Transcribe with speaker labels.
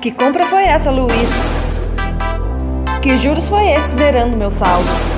Speaker 1: Que compra foi essa, Luiz? Que juros foi esse zerando meu saldo?